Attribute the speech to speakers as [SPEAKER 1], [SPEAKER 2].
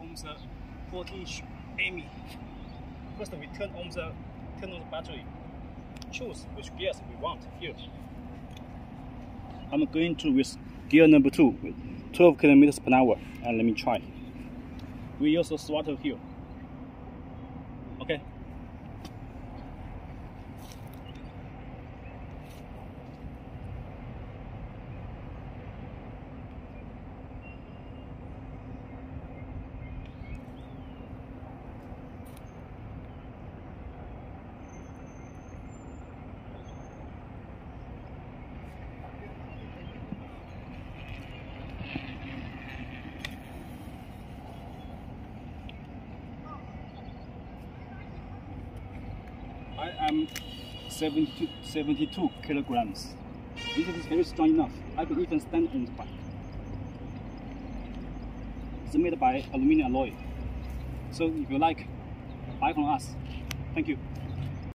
[SPEAKER 1] on the 40 inch Amy. First we turn on the turn on the battery. Choose which gears we want here. I'm going to with gear number two with 12 kilometers per hour and let me try. We use a throttle here. Okay. I am 72, 72 kilograms. This is very strong enough. I can even stand on the bike. It's made by aluminum alloy. So if you like, buy from us. Thank you.